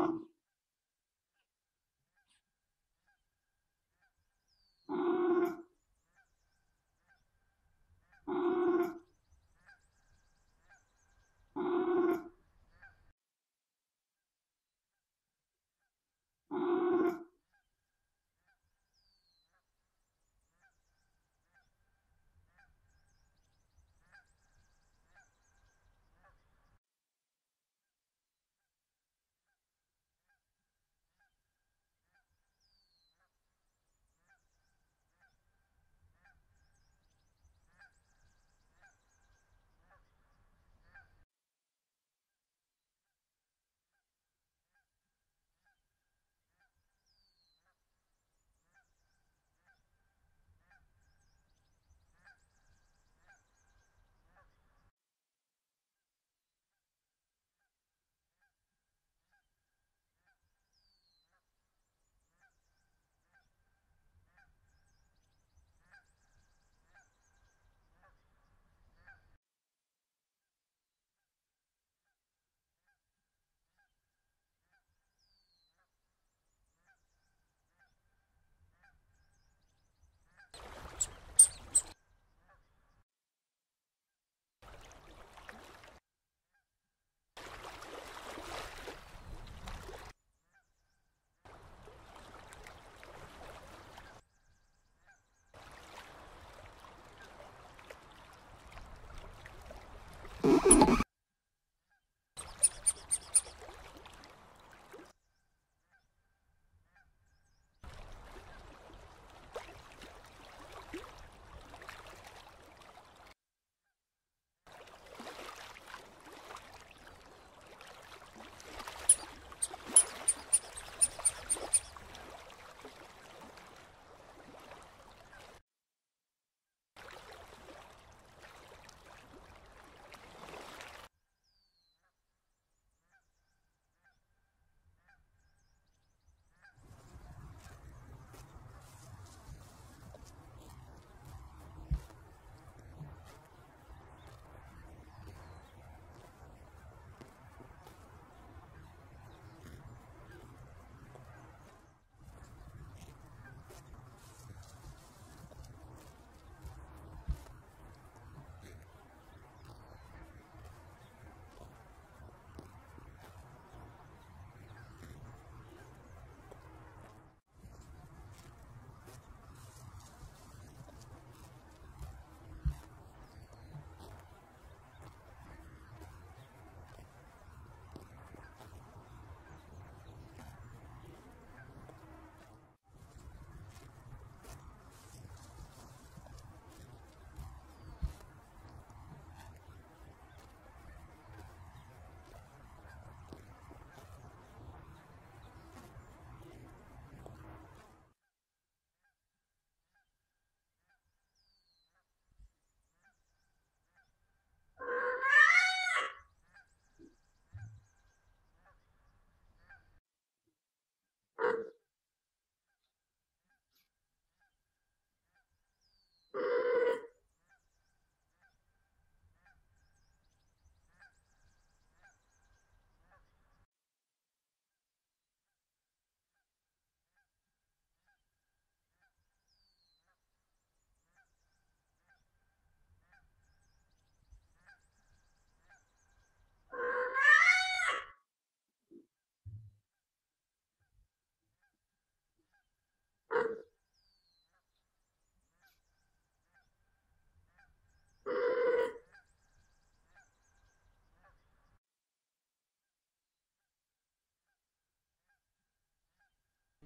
um,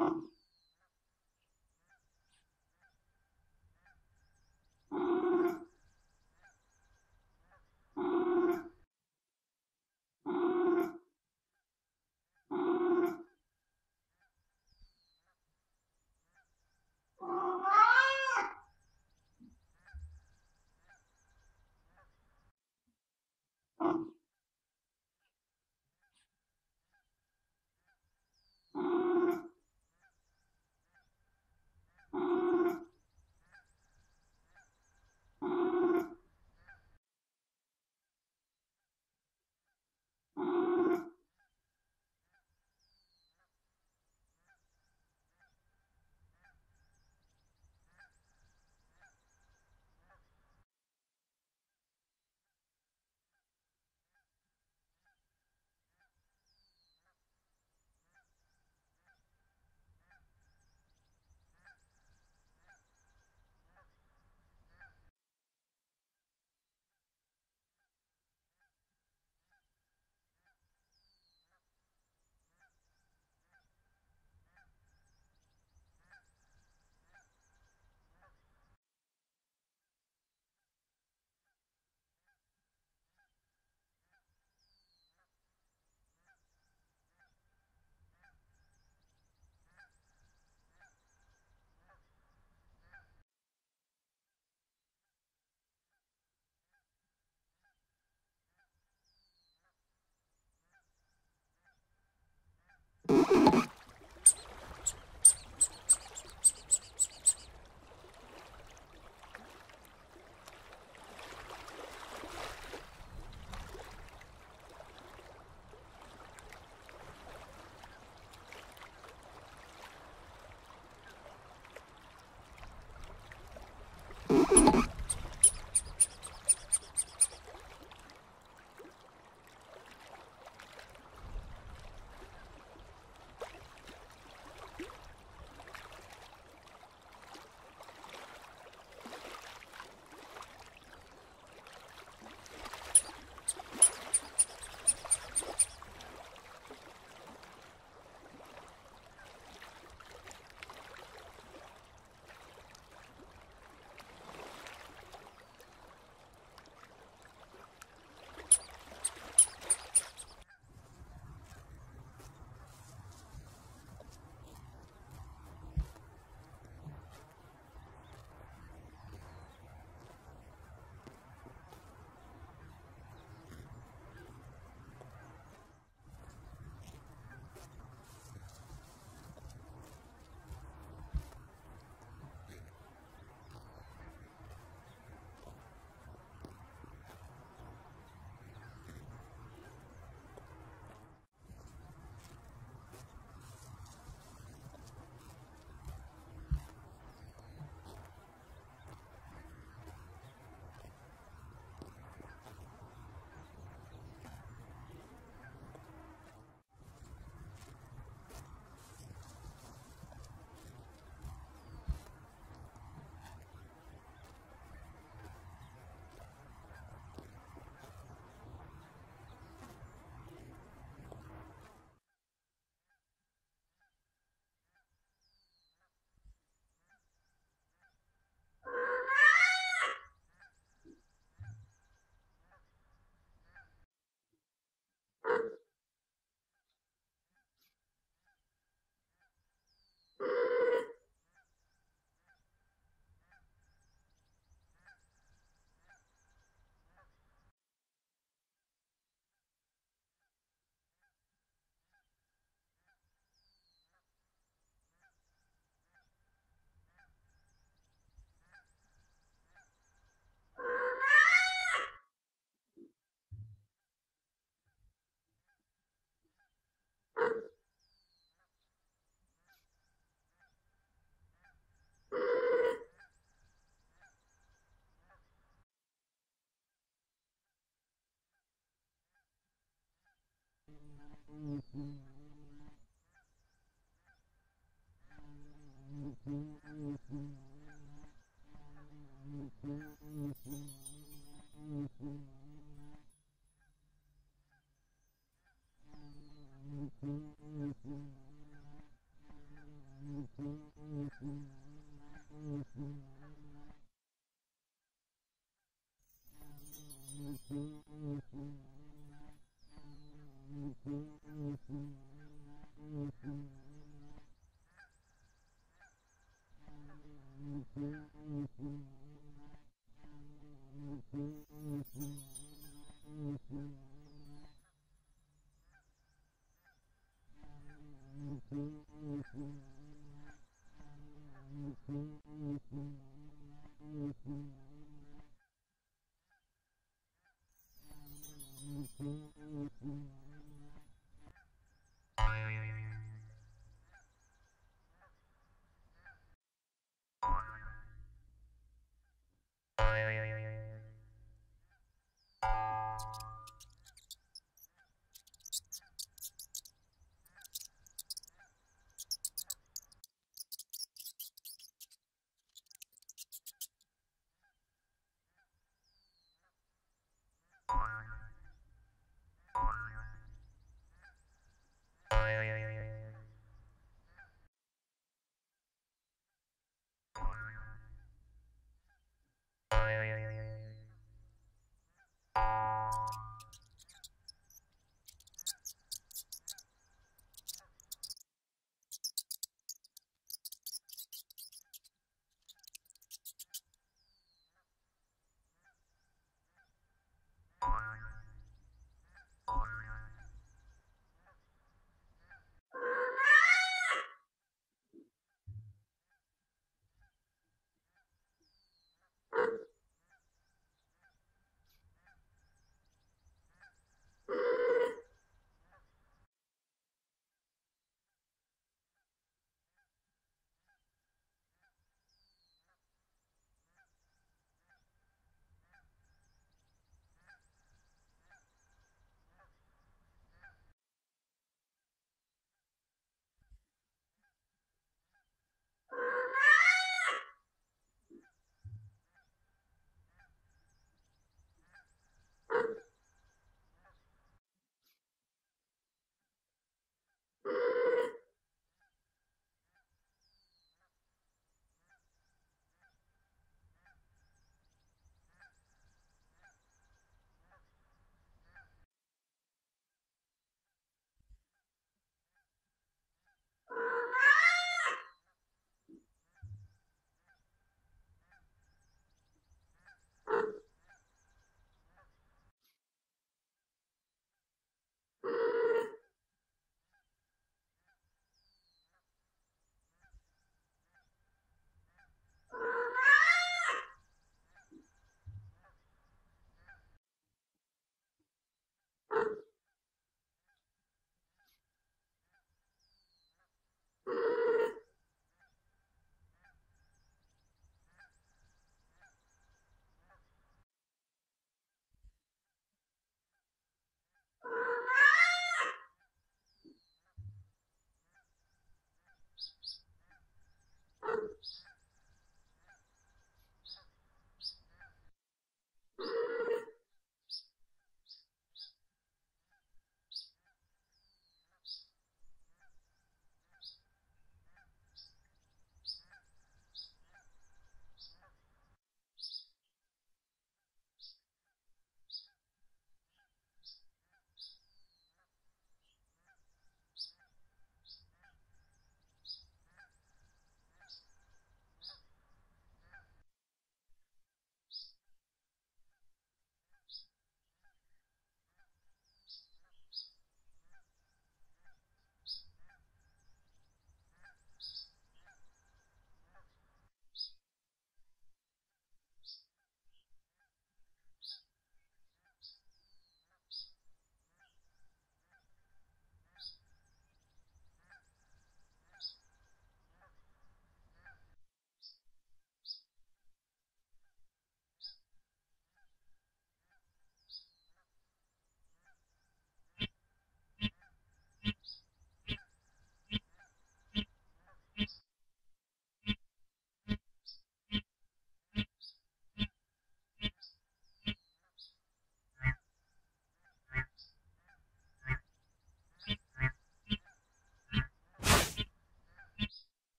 com. Um, Mm-hmm. Mm-hmm. Mm-hmm. Bye.